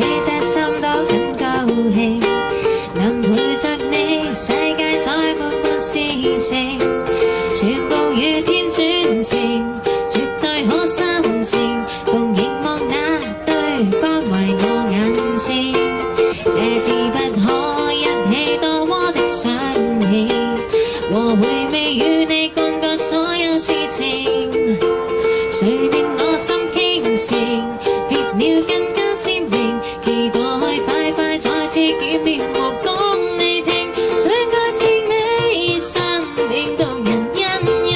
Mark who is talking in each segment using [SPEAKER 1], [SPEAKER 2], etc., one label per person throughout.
[SPEAKER 1] 隻心都很高興，能陪着你，世界再沒沒事情，全部與天轉晴，絕對可心情。逢凝望那對關懷我眼前，這次不可一起多窩的想起，和回味與你講過所有事情，誰令我心傾情，別了次見面和讲你听，最爱是你，生命动人因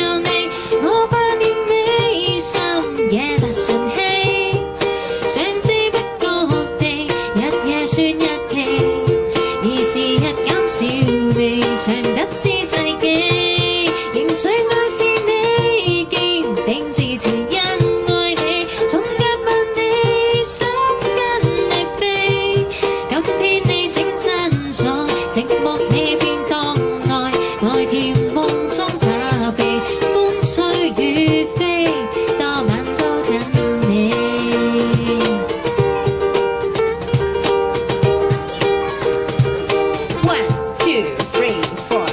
[SPEAKER 1] 有你，我不念你，心夜達晨曦，想知不觉地日夜算日期，而时日减少微長得似世纪，珍藏，寂寞你便当爱，爱甜梦中把臂，风吹雨飞，多晚都等你。One, two, three, four.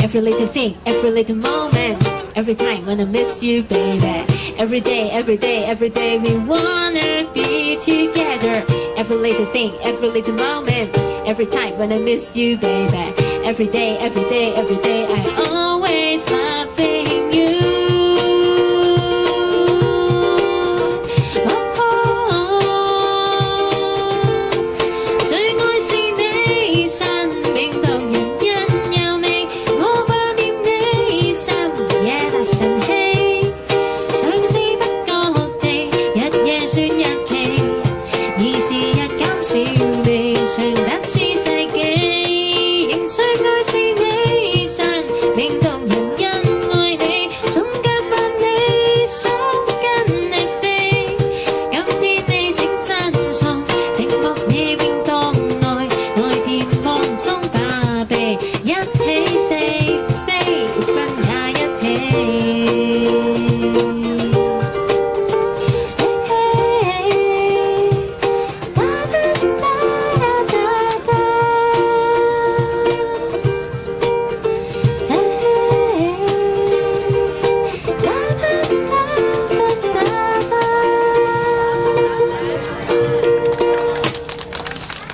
[SPEAKER 1] Every little thing, every little moment, every time when I miss you, baby. Every day, every day, every day we wanna be together. Every little thing, every little moment, every time when I miss you, baby. Every day, every day, every day, I always loving you.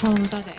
[SPEAKER 1] 嗯，多谢。